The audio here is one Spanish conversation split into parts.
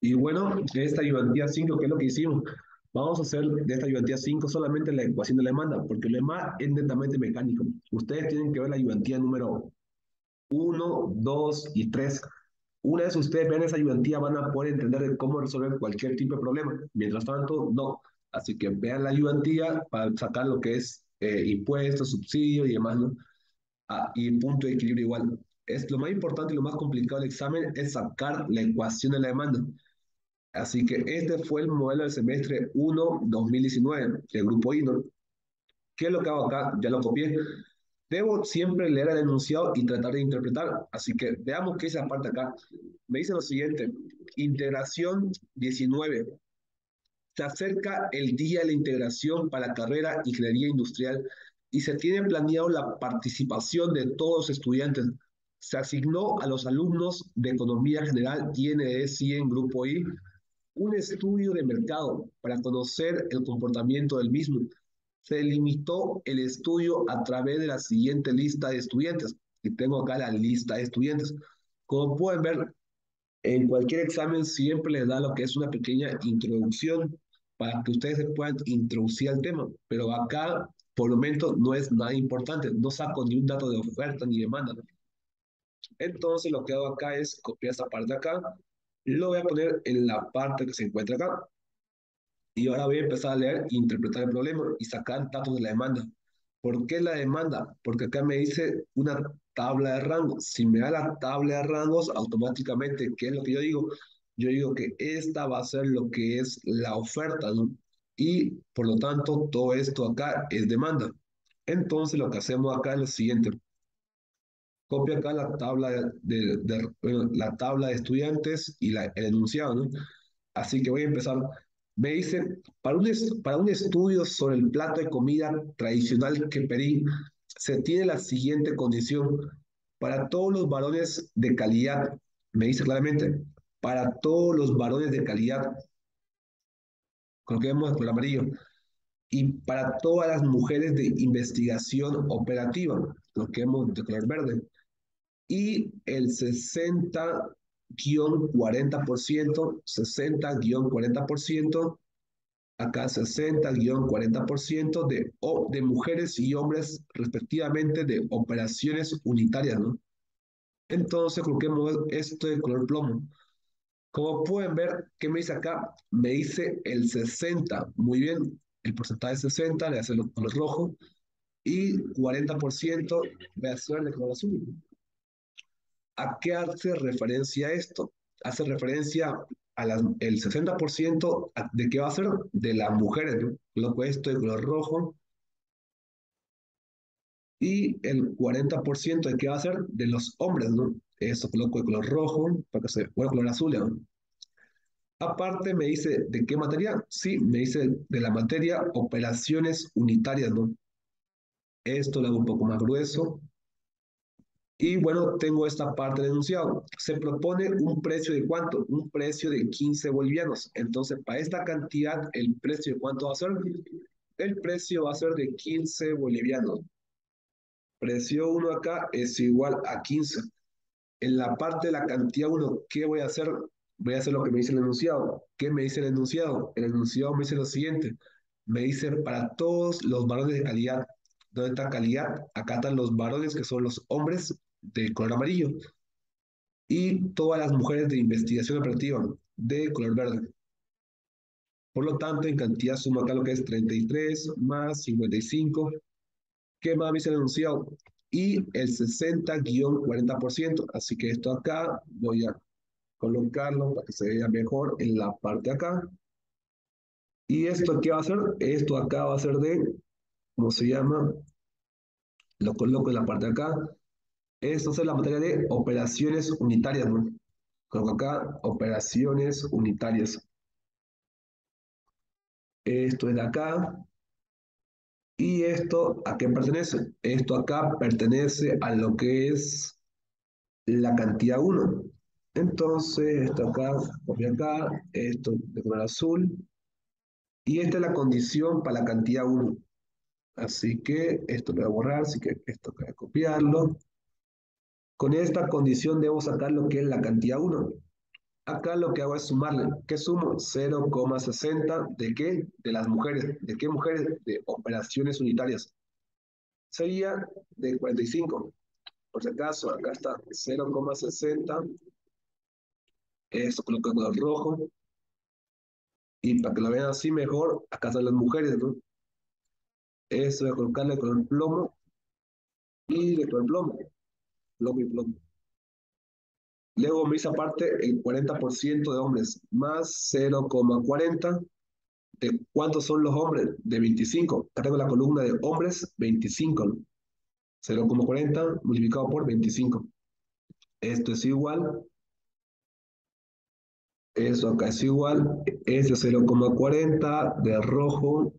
Y bueno, esta ayudantía 5, ¿qué es lo que hicimos? Vamos a hacer de esta ayudantía 5 solamente la ecuación de la demanda, porque el demás es netamente mecánico. Ustedes tienen que ver la ayudantía número 1, 2 y 3. Una vez ustedes vean esa ayudantía, van a poder entender cómo resolver cualquier tipo de problema. Mientras tanto, no. Así que vean la ayudantía para sacar lo que es eh, impuestos, subsidios y demás, ¿no? Ah, y punto de equilibrio igual. Es lo más importante y lo más complicado del examen es sacar la ecuación de la demanda. Así que este fue el modelo del semestre 1 2019 del grupo INOR. ¿Qué es lo que hago acá? Ya lo copié. Debo siempre leer el enunciado y tratar de interpretar. Así que veamos qué es esa parte acá. Me dice lo siguiente. Integración 19. Se acerca el día de la integración para la carrera Ingeniería Industrial y se tiene planeado la participación de todos los estudiantes. Se asignó a los alumnos de Economía General y en Grupo I un estudio de mercado para conocer el comportamiento del mismo. Se limitó el estudio a través de la siguiente lista de estudiantes. Y tengo acá la lista de estudiantes. Como pueden ver, en cualquier examen siempre les da lo que es una pequeña introducción para que ustedes se puedan introducir al tema. Pero acá, por lo menos, no es nada importante. No saco ni un dato de oferta ni demanda. Entonces, lo que hago acá es copiar esa parte de acá lo voy a poner en la parte que se encuentra acá. Y ahora voy a empezar a leer e interpretar el problema y sacar datos de la demanda. ¿Por qué la demanda? Porque acá me dice una tabla de rangos. Si me da la tabla de rangos, automáticamente, ¿qué es lo que yo digo? Yo digo que esta va a ser lo que es la oferta, ¿no? Y por lo tanto, todo esto acá es demanda. Entonces, lo que hacemos acá es lo siguiente copio acá la tabla de, la tabla de estudiantes y la, el enunciado, ¿no? Así que voy a empezar. Me dice, para un, para un estudio sobre el plato de comida tradicional que pedí, se tiene la siguiente condición. Para todos los varones de calidad, me dice claramente, para todos los varones de calidad, coloquemos el amarillo, y para todas las mujeres de investigación operativa, lo que hemos de color verde y el 60-40%, 60-40%, acá 60-40% de, de mujeres y hombres respectivamente de operaciones unitarias, ¿no? Entonces coloquemos esto de color plomo. Como pueden ver, ¿qué me dice acá? Me dice el 60, muy bien, el porcentaje es 60, le hace el color rojo, y 40% voy a hacer de color azul. ¿A qué hace referencia esto? Hace referencia a el 60% de qué va a ser de las mujeres, ¿no? Lo esto de color rojo. Y el 40% de qué va a ser de los hombres, ¿no? Eso coloco de color rojo para que se vuelva color azul, ¿no? Aparte me dice de qué materia, sí, me dice de la materia operaciones unitarias, ¿no? Esto lo hago un poco más grueso y bueno, tengo esta parte denunciado. Se propone un precio de cuánto? Un precio de 15 bolivianos. Entonces, para esta cantidad, ¿el precio de cuánto va a ser? El precio va a ser de 15 bolivianos. Precio 1 acá es igual a 15. En la parte de la cantidad 1, ¿qué voy a hacer? Voy a hacer lo que me dice el enunciado. ¿Qué me dice el enunciado? El enunciado me dice lo siguiente. Me dice para todos los varones de calidad. ¿Dónde está calidad? Acá están los varones que son los hombres de color amarillo y todas las mujeres de investigación operativa de color verde. Por lo tanto, en cantidad suma acá lo que es 33 más 55, que más dice el enunciado, y el 60-40%. Así que esto acá voy a colocarlo para que se vea mejor en la parte acá. Y esto qué va a ser, esto acá va a ser de, ¿cómo se llama? Lo coloco en la parte de acá, es la materia de operaciones unitarias, ¿no? Coloco acá, operaciones unitarias. Esto es de acá. ¿Y esto a qué pertenece? Esto acá pertenece a lo que es la cantidad 1. Entonces, esto acá, copia acá, esto de color azul. Y esta es la condición para la cantidad 1. Así que esto lo voy a borrar, así que esto voy a copiarlo Con esta condición debo sacar lo que es la cantidad 1. Acá lo que hago es sumarle. ¿Qué sumo? 0,60 de qué? De las mujeres. ¿De qué mujeres? De operaciones unitarias. Sería de 45. Por si acaso, acá está 0,60. Esto coloco en color rojo. Y para que lo vean así mejor, acá están las mujeres, ¿no? Eso voy a colocarle con el plomo y de color plomo. Plomo y plomo. Luego me dice aparte el 40% de hombres, más 0,40. ¿De cuántos son los hombres? De 25. Acá tengo la columna de hombres, 25. 0,40 multiplicado por 25. Esto es igual. Eso acá es igual. Este 0,40 de rojo.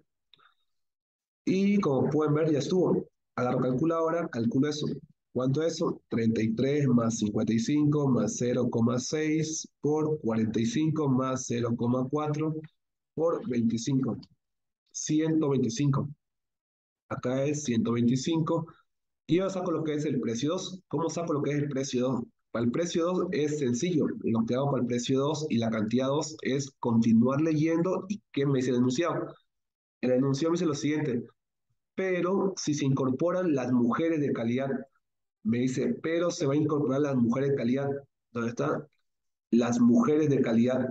Y como pueden ver, ya estuvo. Agarro calculadora, calculo eso. ¿Cuánto es eso? 33 más 55 más 0,6 por 45 más 0,4 por 25. 125. Acá es 125. Y ahora saco lo que es el precio 2. ¿Cómo saco lo que es el precio 2? Para el precio 2 es sencillo. Lo que hago para el precio 2 y la cantidad 2 es continuar leyendo y qué me dice el enunciado. El enunciado me dice lo siguiente. Pero si se incorporan las mujeres de calidad, me dice, pero se va a incorporar las mujeres de calidad. ¿Dónde está? Las mujeres de calidad.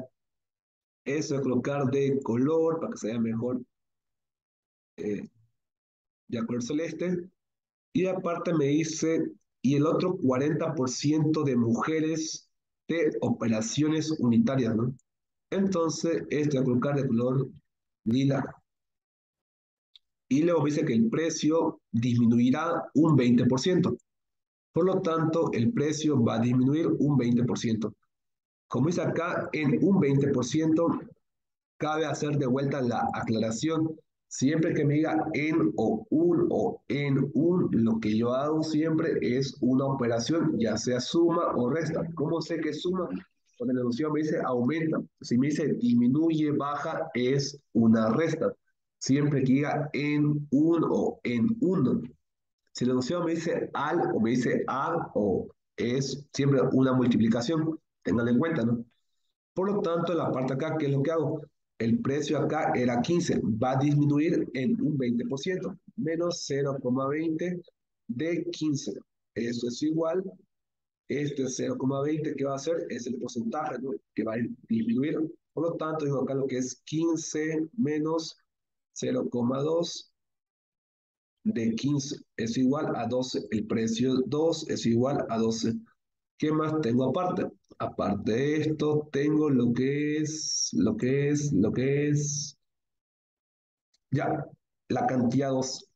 Eso es colocar de color para que se vea mejor. Eh, de color celeste. Y aparte me dice, y el otro 40% de mujeres de operaciones unitarias, ¿no? Entonces, voy a colocar de color lila. Y luego me dice que el precio disminuirá un 20%. Por lo tanto, el precio va a disminuir un 20%. Como dice acá, en un 20%, cabe hacer de vuelta la aclaración. Siempre que me diga en o un o en un, lo que yo hago siempre es una operación, ya sea suma o resta. ¿Cómo sé que suma? Cuando la enunciado me dice aumenta. Si me dice disminuye, baja, es una resta. Siempre que diga en un o en uno. Si la enunciado me dice al o me dice a o es siempre una multiplicación, tengan en cuenta, ¿no? Por lo tanto, la parte acá, ¿qué es lo que hago? El precio acá era 15, va a disminuir en un 20%, menos 0,20 de 15. Eso es igual, este 0,20 que va a hacer es el porcentaje que va a disminuir. Por lo tanto, digo acá lo que es 15 menos 0,2 de 15 es igual a 12. El precio 2 es igual a 12. ¿Qué más tengo aparte? Aparte de esto, tengo lo que es, lo que es, lo que es... Ya, la cantidad 2.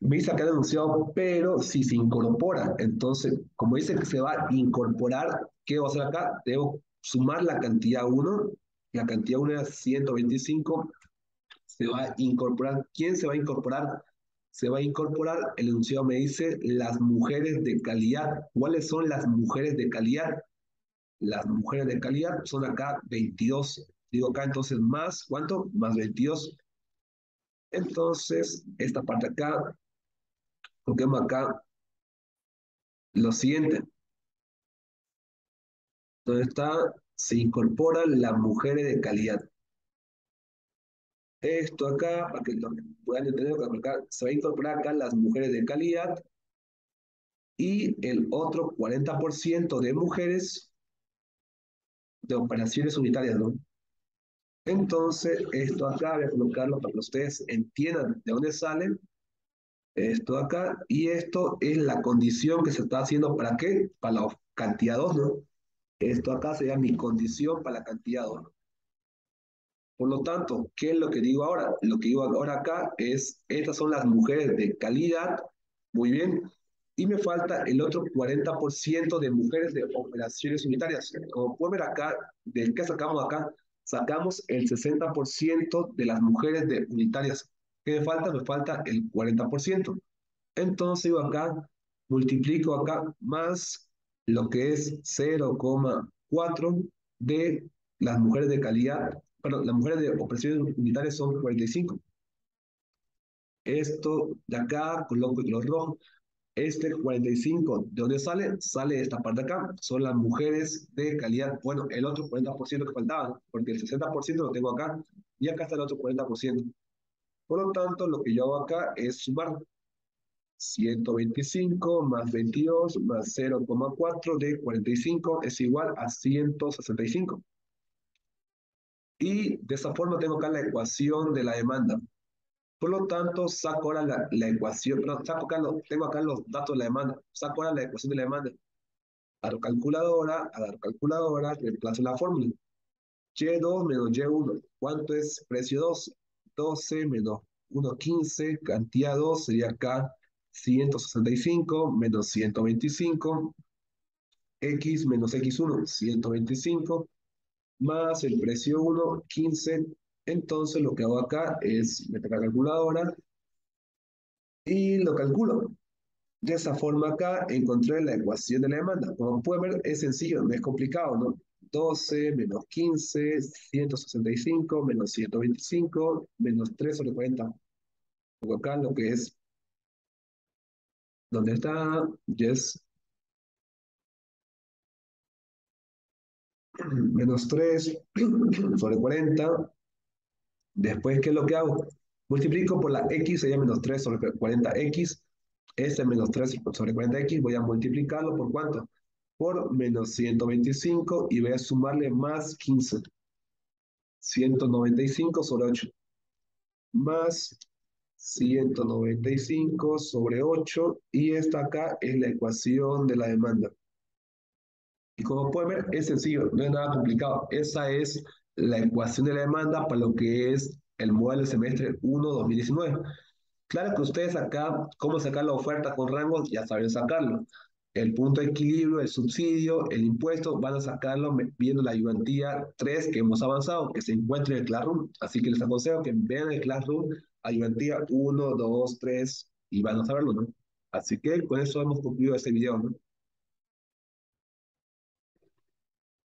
Me dice acá denunciado, pero si se incorpora, entonces, como dice que se va a incorporar, ¿qué voy a hacer acá? Debo sumar la cantidad 1. La cantidad 1 es 125. Se va a incorporar. ¿Quién se va a incorporar? Se va a incorporar, el enunciado me dice, las mujeres de calidad. ¿Cuáles son las mujeres de calidad? Las mujeres de calidad son acá 22. Digo acá entonces más, ¿cuánto? Más 22. Entonces, esta parte acá, coloquemos acá lo siguiente. ¿Dónde está? Se incorporan las mujeres de calidad esto acá, para que lo puedan entender, se va a incorporar acá las mujeres de calidad y el otro 40% de mujeres de operaciones unitarias, ¿no? Entonces, esto acá voy a colocarlo para que ustedes entiendan de dónde sale esto acá, y esto es la condición que se está haciendo, ¿para qué? Para la cantidad 2, ¿no? Esto acá sería mi condición para la cantidad 2, ¿no? Por lo tanto, ¿qué es lo que digo ahora? Lo que digo ahora acá es, estas son las mujeres de calidad, muy bien, y me falta el otro 40% de mujeres de operaciones unitarias. Como pueden ver acá, ¿de qué sacamos acá? Sacamos el 60% de las mujeres de unitarias. ¿Qué me falta? Me falta el 40%. Entonces digo acá, multiplico acá más lo que es 0,4 de las mujeres de calidad bueno, las mujeres de operaciones militares son 45. Esto de acá, coloco el color rojo. Este 45, ¿de dónde sale? Sale esta parte de acá. Son las mujeres de calidad. Bueno, el otro 40% que faltaba, porque el 60% lo tengo acá y acá está el otro 40%. Por lo tanto, lo que yo hago acá es sumar 125 más 22 más 0,4 de 45 es igual a 165. Y de esa forma tengo acá la ecuación de la demanda. Por lo tanto, saco ahora la, la ecuación, perdón, saco acá tengo acá los datos de la demanda, saco ahora la ecuación de la demanda. A la calculadora, a la calculadora, reemplazo la fórmula. Y2 menos Y1, ¿cuánto es precio 2? 12 menos 1,15, cantidad 2 sería acá 165 menos 125, x menos x1, 125, más el precio 1, 15. Entonces lo que hago acá es meter la calculadora y lo calculo. De esa forma acá encontré la ecuación de la demanda. Como pueden ver, es sencillo, no es complicado, ¿no? 12 menos 15, 165 menos 125 menos 3 sobre 40. Pongo acá lo que es, ¿dónde está? Yes. Menos 3 sobre 40. Después, ¿qué es lo que hago? Multiplico por la x, sería menos 3 sobre 40x. Este menos 3 sobre 40x, voy a multiplicarlo por cuánto? Por menos 125 y voy a sumarle más 15. 195 sobre 8. Más 195 sobre 8 y esta acá es la ecuación de la demanda. Y como pueden ver, es sencillo, no es nada complicado. Esa es la ecuación de la demanda para lo que es el modelo semestre 1 2019. Claro que ustedes acá, cómo sacar la oferta con rangos, ya saben sacarlo. El punto de equilibrio, el subsidio, el impuesto, van a sacarlo viendo la ayudantía 3 que hemos avanzado, que se encuentra en el Classroom. Así que les aconsejo que vean el Classroom, ayudantía 1, 2, 3, y van a saberlo, ¿no? Así que con eso hemos concluido este video, ¿no?